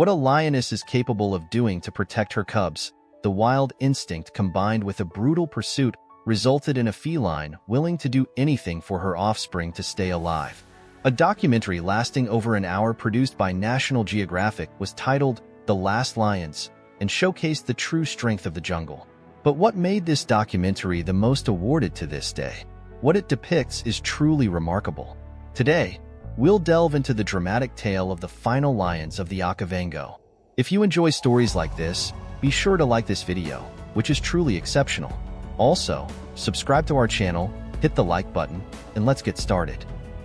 What a lioness is capable of doing to protect her cubs, the wild instinct combined with a brutal pursuit resulted in a feline willing to do anything for her offspring to stay alive. A documentary lasting over an hour produced by National Geographic was titled The Last Lions and showcased the true strength of the jungle. But what made this documentary the most awarded to this day? What it depicts is truly remarkable. Today, we'll delve into the dramatic tale of the final lions of the Okavango. If you enjoy stories like this, be sure to like this video, which is truly exceptional. Also, subscribe to our channel, hit the like button, and let's get started.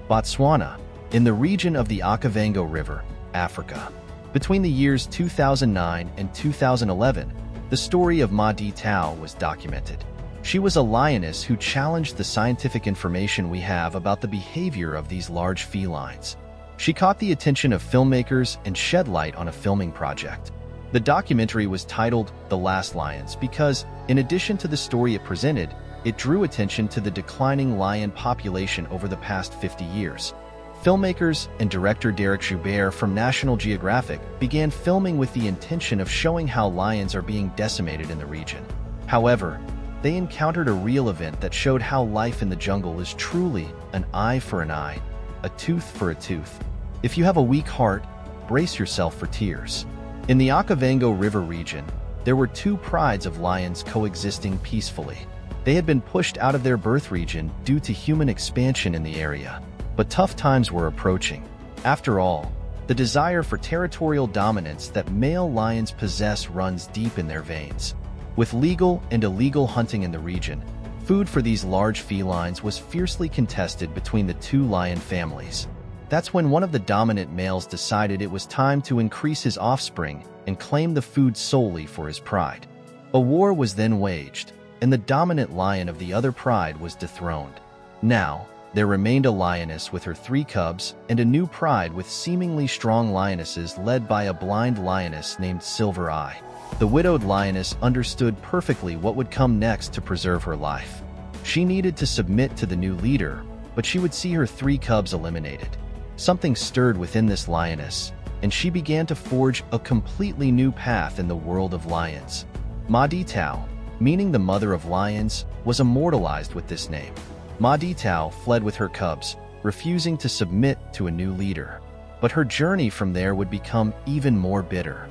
Botswana, in the region of the Okavango River, Africa. Between the years 2009 and 2011, the story of Ma Di Tau was documented. She was a lioness who challenged the scientific information we have about the behavior of these large felines. She caught the attention of filmmakers and shed light on a filming project. The documentary was titled The Last Lions because, in addition to the story it presented, it drew attention to the declining lion population over the past 50 years. Filmmakers and director Dereck Joubert from National Geographic began filming with the intention of showing how lions are being decimated in the region. However, they encountered a real event that showed how life in the jungle is truly an eye for an eye, a tooth for a tooth. If you have a weak heart, brace yourself for tears. In the Okavango River region, there were two prides of lions coexisting peacefully. They had been pushed out of their birth region due to human expansion in the area, but tough times were approaching. After all, the desire for territorial dominance that male lions possess runs deep in their veins. With legal and illegal hunting in the region, food for these large felines was fiercely contested between the two lion families. That's when one of the dominant males decided it was time to increase his offspring and claim the food solely for his pride. A war was then waged, and the dominant lion of the other pride was dethroned. Now, there remained a lioness with her three cubs and a new pride with seemingly strong lionesses led by a blind lioness named Silver Eye. The widowed lioness understood perfectly what would come next to preserve her life. She needed to submit to the new leader, but she would see her three cubs eliminated. Something stirred within this lioness, and she began to forge a completely new path in the world of lions. Ma Di Tau, meaning the mother of lions, was immortalized with this name. Ma Di Tau fled with her cubs, refusing to submit to a new leader. But her journey from there would become even more bitter.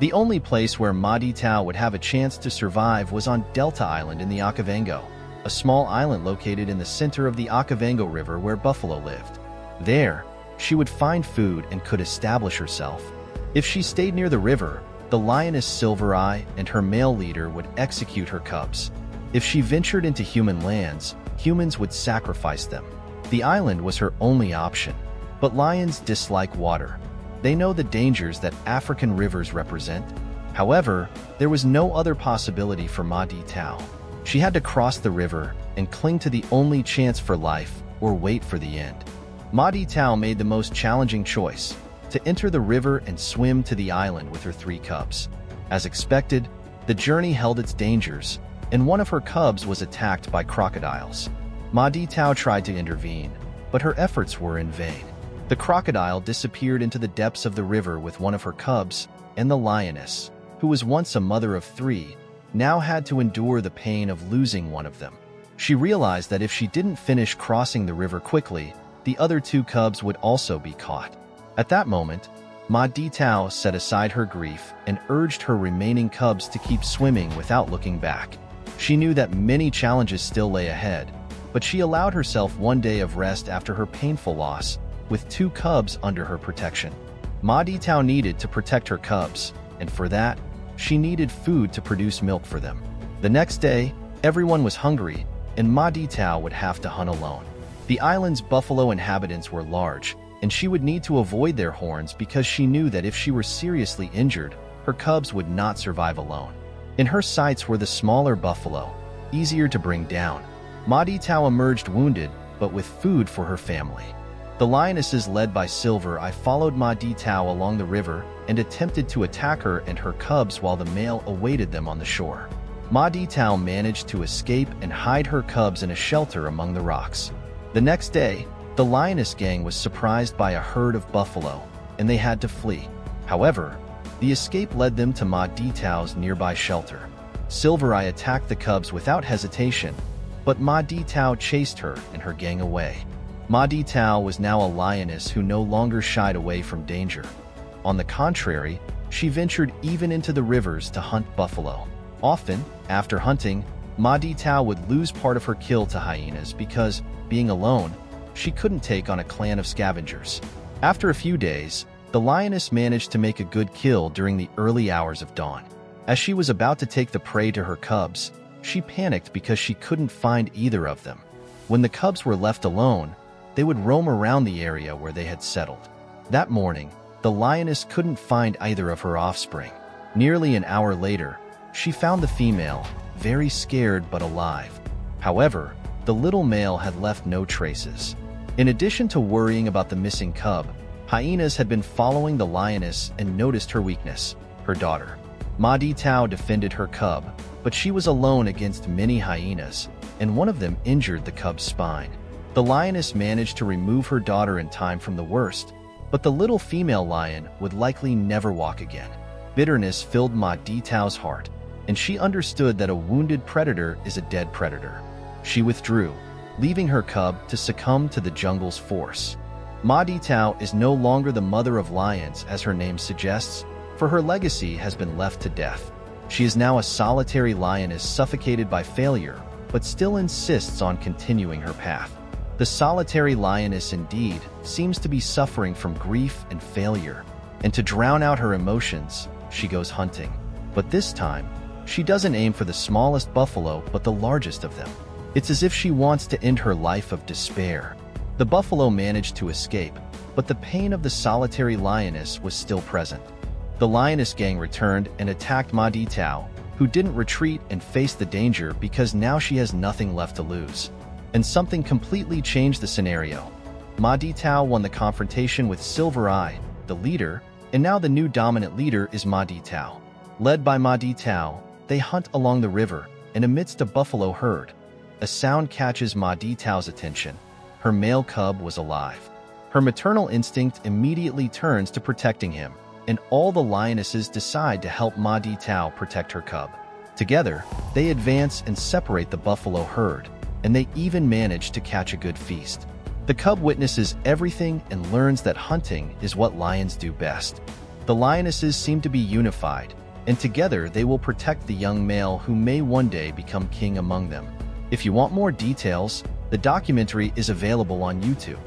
The only place where Ma Tau would have a chance to survive was on Delta Island in the Okavango, a small island located in the center of the Okavango River where buffalo lived. There, she would find food and could establish herself. If she stayed near the river, the lioness Silver Eye and her male leader would execute her cubs. If she ventured into human lands, humans would sacrifice them. The island was her only option. But lions dislike water, they know the dangers that African rivers represent. However, there was no other possibility for Ma Di Tau. She had to cross the river and cling to the only chance for life or wait for the end. Ma Di Tau made the most challenging choice, to enter the river and swim to the island with her three cubs. As expected, the journey held its dangers, and one of her cubs was attacked by crocodiles. Ma Di Tau tried to intervene, but her efforts were in vain. The crocodile disappeared into the depths of the river with one of her cubs, and the lioness, who was once a mother of three, now had to endure the pain of losing one of them. She realized that if she didn't finish crossing the river quickly, the other two cubs would also be caught. At that moment, Ma Di Tau set aside her grief and urged her remaining cubs to keep swimming without looking back. She knew that many challenges still lay ahead, but she allowed herself one day of rest after her painful loss with two cubs under her protection. Ma Di Tau needed to protect her cubs, and for that, she needed food to produce milk for them. The next day, everyone was hungry, and Ma Di Tau would have to hunt alone. The island's buffalo inhabitants were large, and she would need to avoid their horns because she knew that if she were seriously injured, her cubs would not survive alone. In her sights were the smaller buffalo, easier to bring down. Ma Di Tau emerged wounded, but with food for her family. The lionesses led by Silver Eye followed Ma Di Tau along the river and attempted to attack her and her cubs while the male awaited them on the shore. Ma Di Tau managed to escape and hide her cubs in a shelter among the rocks. The next day, the lioness gang was surprised by a herd of buffalo, and they had to flee. However, The escape led them to Ma Di Tau's nearby shelter. Silver Eye attacked the cubs without hesitation, but Ma Di Tau chased her and her gang away. Ma Di Tau was now a lioness who no longer shied away from danger. On the contrary, she ventured even into the rivers to hunt buffalo. Often, after hunting, Ma Di Tau would lose part of her kill to hyenas because, being alone, she couldn't take on a clan of scavengers. After a few days, the lioness managed to make a good kill during the early hours of dawn. As she was about to take the prey to her cubs, she panicked because she couldn't find either of them. When the cubs were left alone, they would roam around the area where they had settled. That morning, the lioness couldn't find either of her offspring. Nearly an hour later, she found the female, very scared but alive. However, the little male had left no traces. In addition to worrying about the missing cub, hyenas had been following the lioness and noticed her weakness, her daughter. Ma Di Tau defended her cub, but she was alone against many hyenas, and one of them injured the cub's spine. The lioness managed to remove her daughter in time from the worst, but the little female lion would likely never walk again. Bitterness filled Ma Di Tau's heart, and she understood that a wounded predator is a dead predator. She withdrew, leaving her cub to succumb to the jungle's force. Ma Di Tau is no longer the mother of lions as her name suggests, for her legacy has been left to death. She is now a solitary lioness suffocated by failure, but still insists on continuing her path. The solitary lioness indeed seems to be suffering from grief and failure, and to drown out her emotions, she goes hunting. But this time, she doesn't aim for the smallest buffalo but the largest of them. It's as if she wants to end her life of despair. The buffalo managed to escape, but the pain of the solitary lioness was still present. The Lioness gang returned and attacked Ma Di Tau, who didn't retreat and face the danger because now she has nothing left to lose. And something completely changed the scenario. Ma Di Tau won the confrontation with Silver Eye, the leader, and now the new dominant leader is Ma Di Tau. Led by Ma Di Tau, they hunt along the river, and amidst a buffalo herd, a sound catches Ma Di Tau's attention. Her male cub was alive. Her maternal instinct immediately turns to protecting him and all the lionesses decide to help Ma Di Tau protect her cub. Together, they advance and separate the buffalo herd, and they even manage to catch a good feast. The cub witnesses everything and learns that hunting is what lions do best. The lionesses seem to be unified, and together they will protect the young male who may one day become king among them. If you want more details, the documentary is available on YouTube.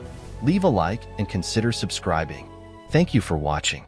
Leave a like and consider subscribing. Thank you for watching.